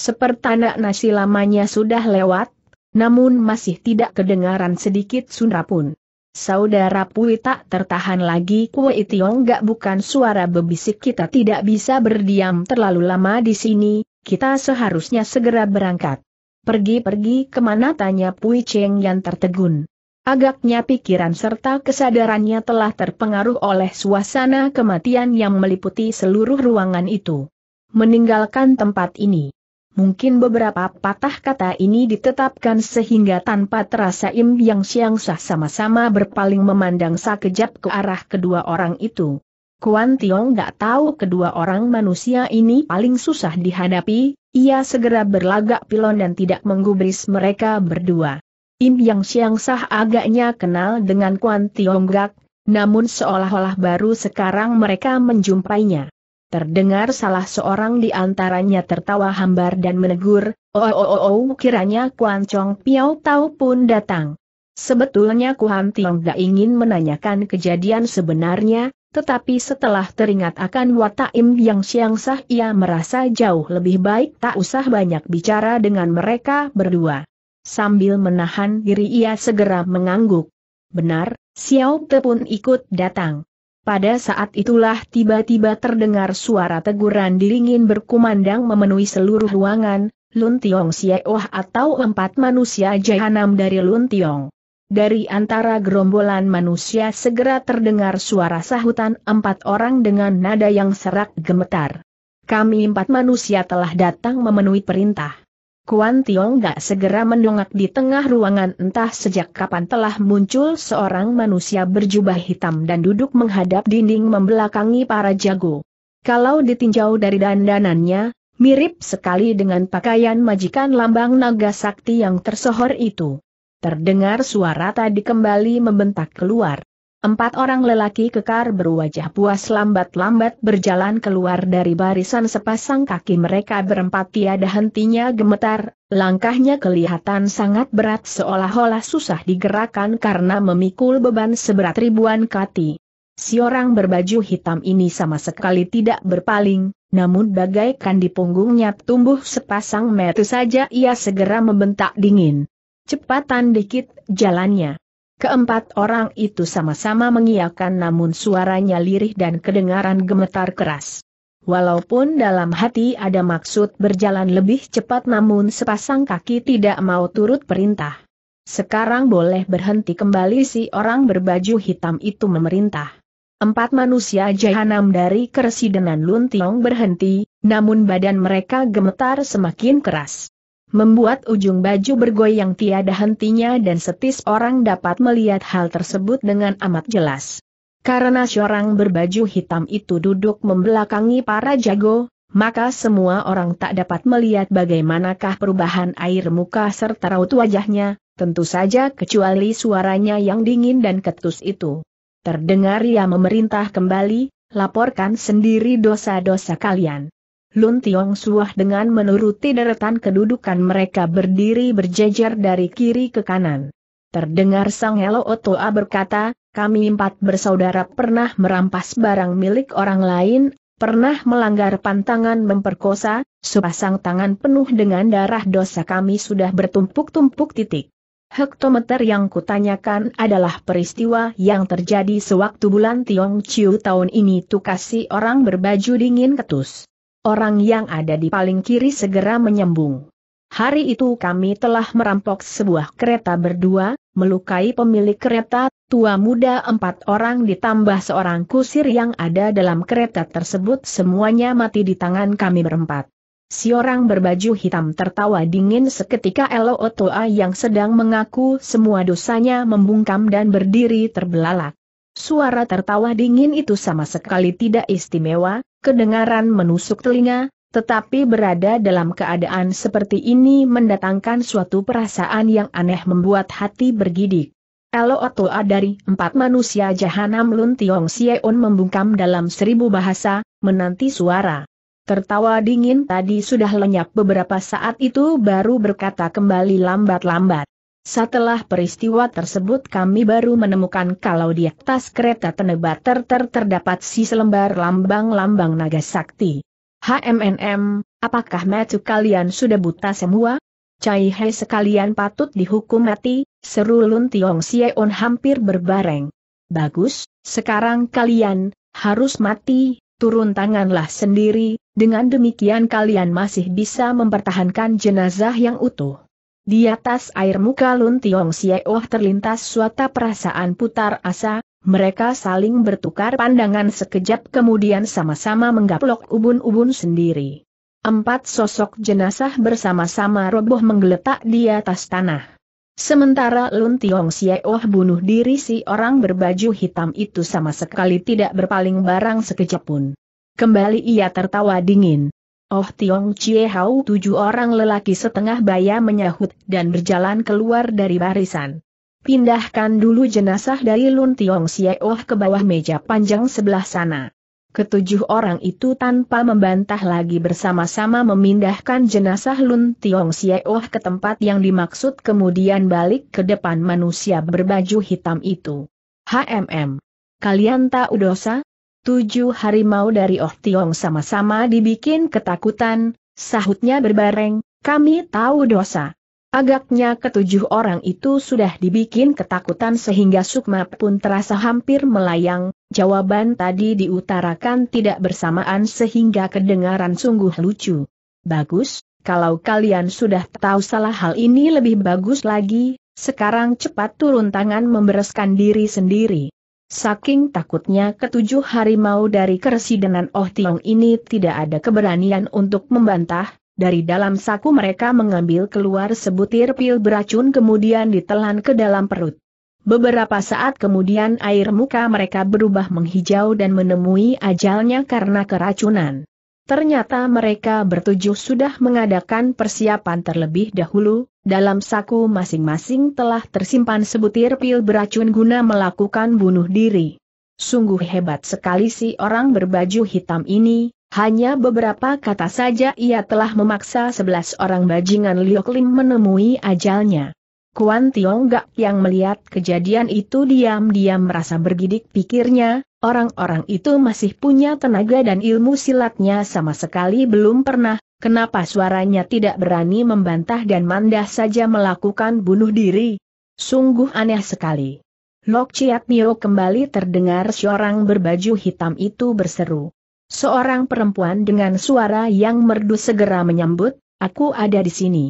Sepertanda nasi lamanya sudah lewat, namun masih tidak kedengaran sedikit sunda pun. Saudara Pui tak tertahan lagi Kue Tiong gak bukan suara bebisik kita tidak bisa berdiam terlalu lama di sini, kita seharusnya segera berangkat. Pergi-pergi ke mana tanya Pui Cheng yang tertegun. Agaknya pikiran serta kesadarannya telah terpengaruh oleh suasana kematian yang meliputi seluruh ruangan itu. Meninggalkan tempat ini. Mungkin beberapa patah kata ini ditetapkan sehingga tanpa terasa Im Yang Siang Sah sama-sama berpaling memandang sakejap ke arah kedua orang itu. Kuan Tiong gak tahu kedua orang manusia ini paling susah dihadapi, ia segera berlagak pilon dan tidak menggubris mereka berdua. Im Yang Siang Sah agaknya kenal dengan Kuan Tiong Gak, namun seolah-olah baru sekarang mereka menjumpainya. Terdengar salah seorang di antaranya tertawa hambar dan menegur, oh oh oh oh kiranya Kuan Chong Piao Tau pun datang. Sebetulnya Kuan Tiong gak ingin menanyakan kejadian sebenarnya, tetapi setelah teringat akan watak Im yang siang sah ia merasa jauh lebih baik tak usah banyak bicara dengan mereka berdua. Sambil menahan diri ia segera mengangguk. Benar, Xiao Te pun ikut datang. Pada saat itulah tiba-tiba terdengar suara teguran diringin berkumandang memenuhi seluruh ruangan, Lun Tiong Sieoh atau empat manusia jahanam dari Lun Tiong. Dari antara gerombolan manusia segera terdengar suara sahutan empat orang dengan nada yang serak gemetar. Kami empat manusia telah datang memenuhi perintah. Kuan Tiong gak segera mendongak di tengah ruangan entah sejak kapan telah muncul seorang manusia berjubah hitam dan duduk menghadap dinding membelakangi para jago. Kalau ditinjau dari dandanannya, mirip sekali dengan pakaian majikan lambang naga sakti yang tersohor itu. Terdengar suara tadi kembali membentak keluar. Empat orang lelaki kekar berwajah puas lambat-lambat berjalan keluar dari barisan sepasang kaki mereka berempat tiada hentinya gemetar, langkahnya kelihatan sangat berat seolah-olah susah digerakkan karena memikul beban seberat ribuan kati. Si orang berbaju hitam ini sama sekali tidak berpaling, namun bagaikan di punggungnya tumbuh sepasang metu saja ia segera membentak dingin. Cepatan dikit jalannya. Keempat orang itu sama-sama mengiyakan namun suaranya lirih dan kedengaran gemetar keras. Walaupun dalam hati ada maksud berjalan lebih cepat namun sepasang kaki tidak mau turut perintah. Sekarang boleh berhenti kembali si orang berbaju hitam itu memerintah. Empat manusia jahanam dari keresidenan Luntiong berhenti, namun badan mereka gemetar semakin keras membuat ujung baju bergoyang tiada hentinya dan setis orang dapat melihat hal tersebut dengan amat jelas. Karena seorang berbaju hitam itu duduk membelakangi para jago, maka semua orang tak dapat melihat bagaimanakah perubahan air muka serta raut wajahnya, tentu saja kecuali suaranya yang dingin dan ketus itu. Terdengar ia memerintah kembali, laporkan sendiri dosa-dosa kalian. Lun Tiong Suah dengan menuruti deretan kedudukan mereka berdiri berjejer dari kiri ke kanan. Terdengar Sang Helo Otoa berkata, kami empat bersaudara pernah merampas barang milik orang lain, pernah melanggar pantangan memperkosa, sepasang tangan penuh dengan darah dosa kami sudah bertumpuk-tumpuk titik. Hektometer yang kutanyakan adalah peristiwa yang terjadi sewaktu bulan Tiong Chiu tahun ini tukasi orang berbaju dingin ketus. Orang yang ada di paling kiri segera menyambung. Hari itu kami telah merampok sebuah kereta berdua, melukai pemilik kereta, tua muda empat orang ditambah seorang kusir yang ada dalam kereta tersebut semuanya mati di tangan kami berempat. Si orang berbaju hitam tertawa dingin seketika Elo Otoa yang sedang mengaku semua dosanya membungkam dan berdiri terbelalak. Suara tertawa dingin itu sama sekali tidak istimewa, kedengaran menusuk telinga, tetapi berada dalam keadaan seperti ini mendatangkan suatu perasaan yang aneh membuat hati bergidik. Elo Otoa dari empat manusia jahanam Lun Tiong Sieon membungkam dalam seribu bahasa, menanti suara. Tertawa dingin tadi sudah lenyap beberapa saat itu baru berkata kembali lambat-lambat. Setelah peristiwa tersebut kami baru menemukan kalau di atas kereta tenebat ter, ter terdapat si selembar lambang-lambang naga sakti. HMNM, apakah metu kalian sudah buta semua? Cai He sekalian patut dihukum mati, seru Lun Tiong Sieon hampir berbareng. Bagus, sekarang kalian, harus mati, turun tanganlah sendiri, dengan demikian kalian masih bisa mempertahankan jenazah yang utuh. Di atas air muka Lun Tiong Sieoh terlintas suatu perasaan putar asa, mereka saling bertukar pandangan sekejap kemudian sama-sama menggaplok ubun-ubun sendiri. Empat sosok jenazah bersama-sama roboh menggeletak di atas tanah. Sementara Lun Tiong Sieoh bunuh diri si orang berbaju hitam itu sama sekali tidak berpaling barang sekejap pun. Kembali ia tertawa dingin. Oh Tiong Chie Hau tujuh orang lelaki setengah baya menyahut dan berjalan keluar dari barisan. Pindahkan dulu jenazah dari Lun Tiong Oh ke bawah meja panjang sebelah sana. Ketujuh orang itu tanpa membantah lagi bersama-sama memindahkan jenazah Lun Tiong Oh ke tempat yang dimaksud kemudian balik ke depan manusia berbaju hitam itu. HMM. Kalian tahu dosa? Tujuh harimau dari Oh Tiong sama-sama dibikin ketakutan, sahutnya berbareng, kami tahu dosa. Agaknya ketujuh orang itu sudah dibikin ketakutan sehingga Sukma pun terasa hampir melayang, jawaban tadi diutarakan tidak bersamaan sehingga kedengaran sungguh lucu. Bagus, kalau kalian sudah tahu salah hal ini lebih bagus lagi, sekarang cepat turun tangan membereskan diri sendiri. Saking takutnya ketujuh harimau dari keresidenan Oh Tiong ini tidak ada keberanian untuk membantah, dari dalam saku mereka mengambil keluar sebutir pil beracun kemudian ditelan ke dalam perut. Beberapa saat kemudian air muka mereka berubah menghijau dan menemui ajalnya karena keracunan. Ternyata mereka bertujuh sudah mengadakan persiapan terlebih dahulu, dalam saku masing-masing telah tersimpan sebutir pil beracun guna melakukan bunuh diri. Sungguh hebat sekali si orang berbaju hitam ini, hanya beberapa kata saja ia telah memaksa sebelas orang bajingan Liok Lim menemui ajalnya. Kuan Gak yang melihat kejadian itu diam-diam merasa bergidik pikirnya, orang-orang itu masih punya tenaga dan ilmu silatnya sama sekali belum pernah, kenapa suaranya tidak berani membantah dan mandah saja melakukan bunuh diri? Sungguh aneh sekali. Lok Chiat Mio kembali terdengar seorang berbaju hitam itu berseru. Seorang perempuan dengan suara yang merdu segera menyambut, aku ada di sini.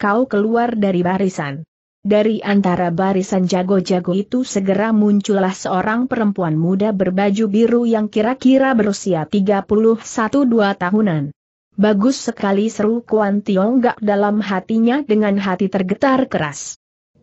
Kau keluar dari barisan. Dari antara barisan jago-jago itu segera muncullah seorang perempuan muda berbaju biru yang kira-kira berusia 31-2 tahunan. Bagus sekali seru Kuan Gak dalam hatinya dengan hati tergetar keras.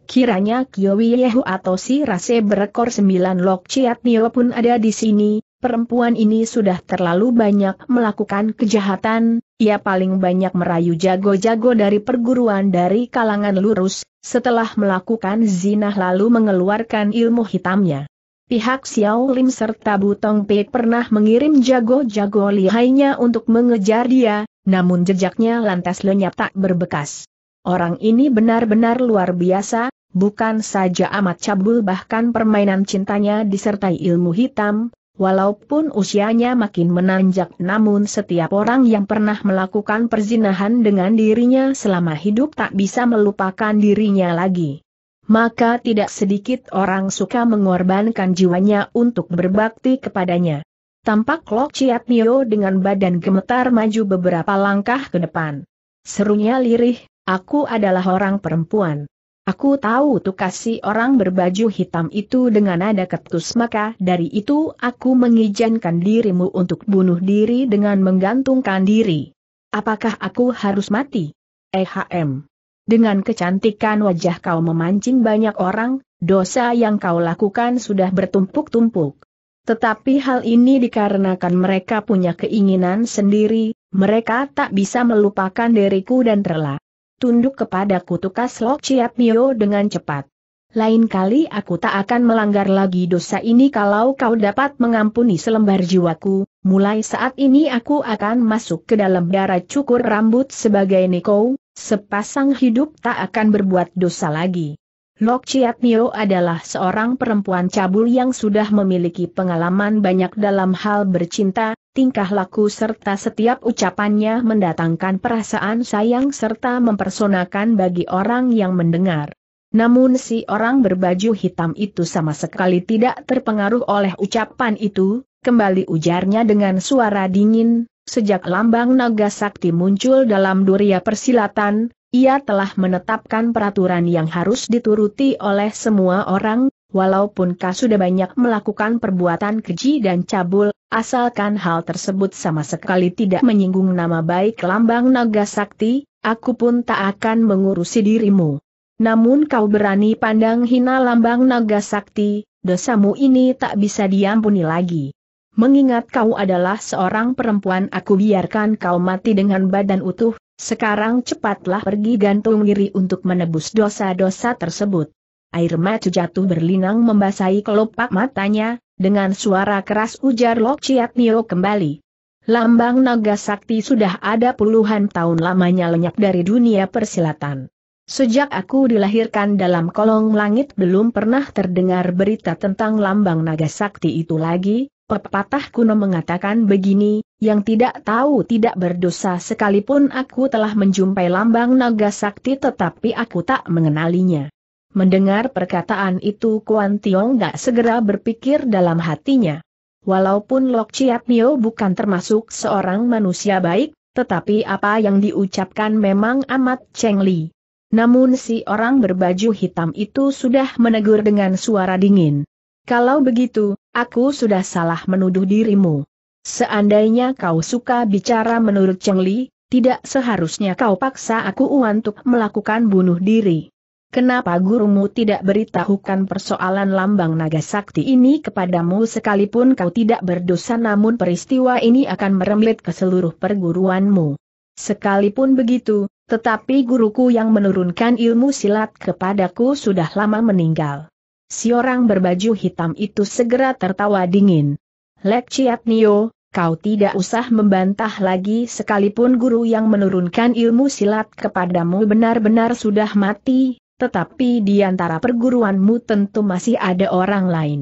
Kiranya Kyowi Yehu atau si Rase berekor sembilan Lok Chiat Nio pun ada di sini, perempuan ini sudah terlalu banyak melakukan kejahatan, ia paling banyak merayu jago-jago dari perguruan dari kalangan lurus, setelah melakukan zina lalu mengeluarkan ilmu hitamnya. Pihak Xiao Lim serta Butong Pe pernah mengirim jago-jago lihainya untuk mengejar dia, namun jejaknya lantas lenyap tak berbekas. Orang ini benar-benar luar biasa, bukan saja amat cabul bahkan permainan cintanya disertai ilmu hitam, Walaupun usianya makin menanjak namun setiap orang yang pernah melakukan perzinahan dengan dirinya selama hidup tak bisa melupakan dirinya lagi. Maka tidak sedikit orang suka mengorbankan jiwanya untuk berbakti kepadanya. Tampak Lok Chiat Mio dengan badan gemetar maju beberapa langkah ke depan. Serunya lirih, aku adalah orang perempuan. Aku tahu tukas si orang berbaju hitam itu dengan ada ketus maka dari itu aku mengizinkan dirimu untuk bunuh diri dengan menggantungkan diri. Apakah aku harus mati? EHM. Dengan kecantikan wajah kau memancing banyak orang, dosa yang kau lakukan sudah bertumpuk-tumpuk. Tetapi hal ini dikarenakan mereka punya keinginan sendiri, mereka tak bisa melupakan diriku dan rela tunduk kepada kutukas Lok Chiat Mio dengan cepat. Lain kali aku tak akan melanggar lagi dosa ini kalau kau dapat mengampuni selembar jiwaku, mulai saat ini aku akan masuk ke dalam darah cukur rambut sebagai Niko, sepasang hidup tak akan berbuat dosa lagi. Lok Chiat Mio adalah seorang perempuan cabul yang sudah memiliki pengalaman banyak dalam hal bercinta, tingkah laku serta setiap ucapannya mendatangkan perasaan sayang serta mempersonakan bagi orang yang mendengar. Namun si orang berbaju hitam itu sama sekali tidak terpengaruh oleh ucapan itu, kembali ujarnya dengan suara dingin, sejak lambang naga sakti muncul dalam duria persilatan, ia telah menetapkan peraturan yang harus dituruti oleh semua orang, walaupun kau sudah banyak melakukan perbuatan keji dan cabul, asalkan hal tersebut sama sekali tidak menyinggung nama baik lambang naga sakti, aku pun tak akan mengurusi dirimu. Namun kau berani pandang hina lambang naga sakti, dosamu ini tak bisa diampuni lagi. Mengingat kau adalah seorang perempuan aku biarkan kau mati dengan badan utuh, sekarang cepatlah pergi gantung diri untuk menebus dosa-dosa tersebut. Air mata jatuh berlinang membasahi kelopak matanya, dengan suara keras ujar Lok Chiat Nio kembali. Lambang naga sakti sudah ada puluhan tahun lamanya lenyap dari dunia persilatan. Sejak aku dilahirkan dalam kolong langit belum pernah terdengar berita tentang lambang naga sakti itu lagi, Pepatah kuno mengatakan begini, yang tidak tahu tidak berdosa sekalipun aku telah menjumpai lambang naga sakti tetapi aku tak mengenalinya. Mendengar perkataan itu Kuan Tiong gak segera berpikir dalam hatinya. Walaupun Lok Chiat Mio bukan termasuk seorang manusia baik, tetapi apa yang diucapkan memang amat cengli. Namun si orang berbaju hitam itu sudah menegur dengan suara dingin. Kalau begitu, aku sudah salah menuduh dirimu. Seandainya kau suka bicara menurut Cheng Li, tidak seharusnya kau paksa aku untuk melakukan bunuh diri. Kenapa gurumu tidak beritahukan persoalan lambang naga sakti ini kepadamu sekalipun kau tidak berdosa namun peristiwa ini akan merembet ke seluruh perguruanmu. Sekalipun begitu, tetapi guruku yang menurunkan ilmu silat kepadaku sudah lama meninggal. Si orang berbaju hitam itu segera tertawa dingin. Lek Chiat Nio, kau tidak usah membantah lagi sekalipun guru yang menurunkan ilmu silat kepadamu benar-benar sudah mati, tetapi di antara perguruanmu tentu masih ada orang lain.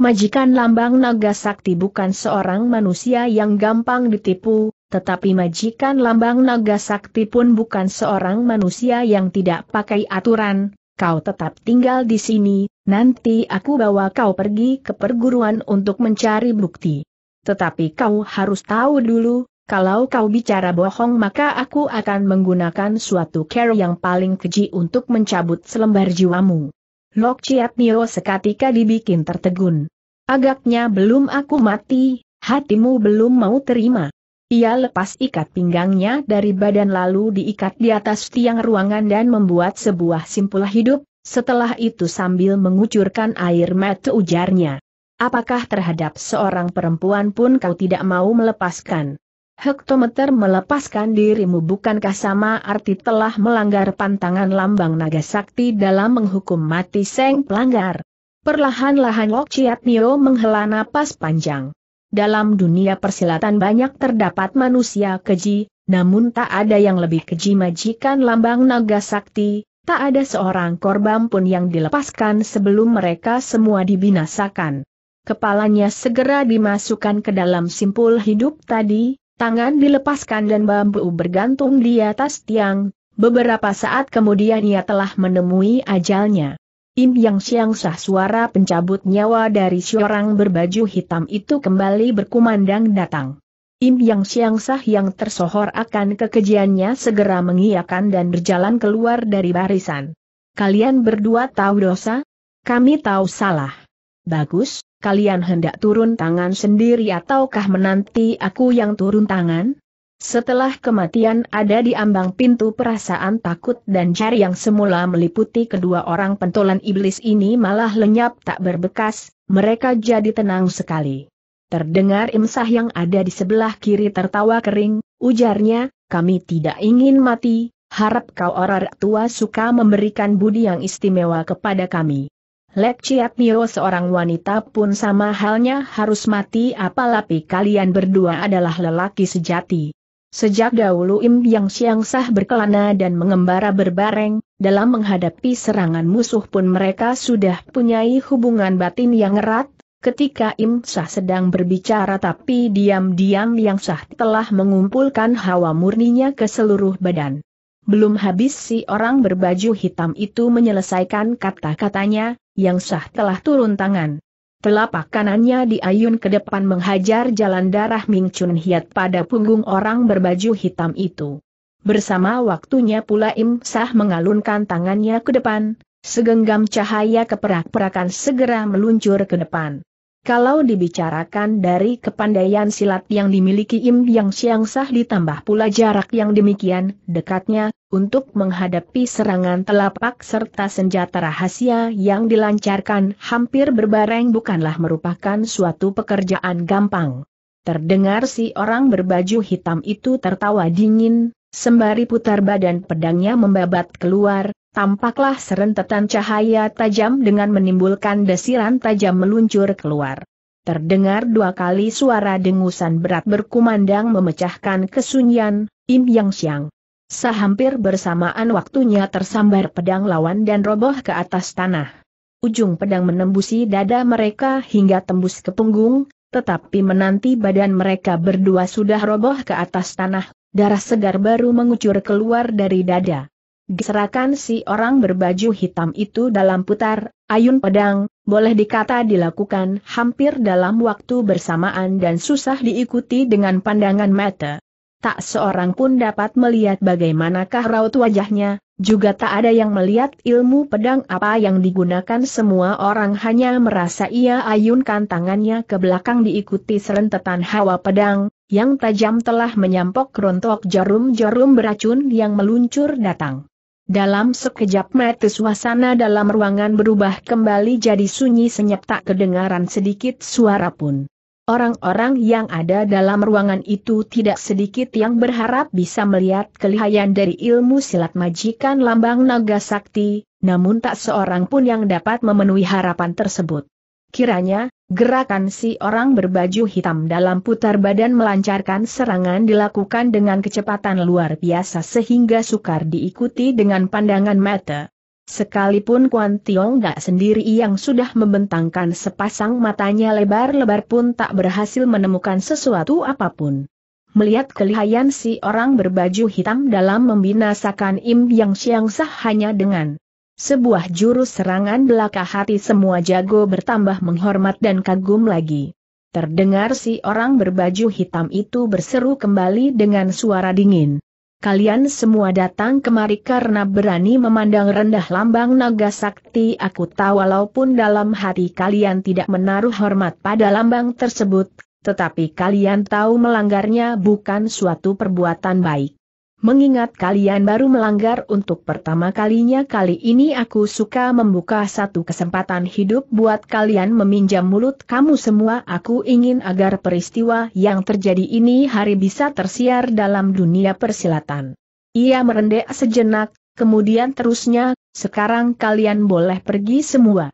Majikan Lambang Naga Sakti bukan seorang manusia yang gampang ditipu, tetapi majikan Lambang Naga Sakti pun bukan seorang manusia yang tidak pakai aturan, kau tetap tinggal di sini, nanti aku bawa kau pergi ke perguruan untuk mencari bukti. Tetapi kau harus tahu dulu, kalau kau bicara bohong maka aku akan menggunakan suatu cara yang paling keji untuk mencabut selembar jiwamu. Lok Chiat Nio seketika dibikin tertegun. Agaknya belum aku mati, hatimu belum mau terima. Ia lepas ikat pinggangnya dari badan lalu diikat di atas tiang ruangan dan membuat sebuah simpul hidup, setelah itu sambil mengucurkan air mata ujarnya. Apakah terhadap seorang perempuan pun kau tidak mau melepaskan? Hektometer melepaskan dirimu bukankah sama arti telah melanggar pantangan lambang naga sakti dalam menghukum mati seng pelanggar. Perlahan-lahan Lok Chiat Nio menghela napas panjang. Dalam dunia persilatan banyak terdapat manusia keji, namun tak ada yang lebih keji majikan lambang naga sakti, tak ada seorang korban pun yang dilepaskan sebelum mereka semua dibinasakan. Kepalanya segera dimasukkan ke dalam simpul hidup tadi, Tangan dilepaskan dan bambu bergantung di atas tiang, beberapa saat kemudian ia telah menemui ajalnya. Im yang siang sah suara pencabut nyawa dari seorang berbaju hitam itu kembali berkumandang datang. Im yang siang sah yang tersohor akan kekejiannya segera mengiyakan dan berjalan keluar dari barisan. Kalian berdua tahu dosa? Kami tahu salah. Bagus, kalian hendak turun tangan sendiri ataukah menanti aku yang turun tangan? Setelah kematian ada di ambang pintu perasaan takut dan cari yang semula meliputi kedua orang pentolan iblis ini malah lenyap tak berbekas, mereka jadi tenang sekali. Terdengar imsah yang ada di sebelah kiri tertawa kering, ujarnya, kami tidak ingin mati, harap kau orang tua suka memberikan budi yang istimewa kepada kami. Lek Chiat Mio seorang wanita pun sama halnya harus mati apalagi kalian berdua adalah lelaki sejati. Sejak dahulu Im Yang Siang Sah berkelana dan mengembara berbareng, dalam menghadapi serangan musuh pun mereka sudah punyai hubungan batin yang erat, ketika Im Sah sedang berbicara tapi diam-diam Yang Sah telah mengumpulkan hawa murninya ke seluruh badan. Belum habis si orang berbaju hitam itu menyelesaikan kata-katanya, yang sah telah turun tangan. Telapak kanannya diayun ke depan menghajar jalan darah Ming Chun Hiat pada punggung orang berbaju hitam itu. Bersama waktunya pula Im Sah mengalunkan tangannya ke depan, segenggam cahaya keperak-perakan segera meluncur ke depan. Kalau dibicarakan dari kepandaian silat yang dimiliki Im Yang Siang Sah ditambah pula jarak yang demikian dekatnya, untuk menghadapi serangan telapak serta senjata rahasia yang dilancarkan hampir berbareng bukanlah merupakan suatu pekerjaan gampang. Terdengar si orang berbaju hitam itu tertawa dingin, sembari putar badan pedangnya membabat keluar, Tampaklah serentetan cahaya tajam dengan menimbulkan desiran tajam meluncur keluar. Terdengar dua kali suara dengusan berat berkumandang memecahkan kesunyian, Im Yang Siang. Sehampir bersamaan waktunya tersambar pedang lawan dan roboh ke atas tanah. Ujung pedang menembusi dada mereka hingga tembus ke punggung, tetapi menanti badan mereka berdua sudah roboh ke atas tanah, darah segar baru mengucur keluar dari dada. Geserakan si orang berbaju hitam itu dalam putar, ayun pedang, boleh dikata dilakukan hampir dalam waktu bersamaan dan susah diikuti dengan pandangan mata. Tak seorang pun dapat melihat bagaimanakah raut wajahnya, juga tak ada yang melihat ilmu pedang apa yang digunakan semua orang hanya merasa ia ayunkan tangannya ke belakang diikuti serentetan hawa pedang, yang tajam telah menyampok rontok jarum-jarum beracun yang meluncur datang. Dalam sekejap mata suasana dalam ruangan berubah kembali jadi sunyi senyap tak kedengaran sedikit suara pun. Orang-orang yang ada dalam ruangan itu tidak sedikit yang berharap bisa melihat kelihayan dari ilmu silat majikan lambang naga sakti, namun tak seorang pun yang dapat memenuhi harapan tersebut. Kiranya, gerakan si orang berbaju hitam dalam putar badan melancarkan serangan dilakukan dengan kecepatan luar biasa sehingga sukar diikuti dengan pandangan mata. Sekalipun Kuan Tiong gak sendiri yang sudah membentangkan sepasang matanya lebar-lebar pun tak berhasil menemukan sesuatu apa pun. Melihat kelihayan si orang berbaju hitam dalam membinasakan Im Yang Siang Sah hanya dengan sebuah jurus serangan belaka hati semua jago bertambah menghormat dan kagum lagi. Terdengar si orang berbaju hitam itu berseru kembali dengan suara dingin. Kalian semua datang kemari karena berani memandang rendah lambang naga sakti aku tahu walaupun dalam hati kalian tidak menaruh hormat pada lambang tersebut, tetapi kalian tahu melanggarnya bukan suatu perbuatan baik. Mengingat kalian baru melanggar untuk pertama kalinya kali ini aku suka membuka satu kesempatan hidup buat kalian meminjam mulut kamu semua aku ingin agar peristiwa yang terjadi ini hari bisa tersiar dalam dunia persilatan. Ia merendek sejenak, kemudian terusnya, sekarang kalian boleh pergi semua.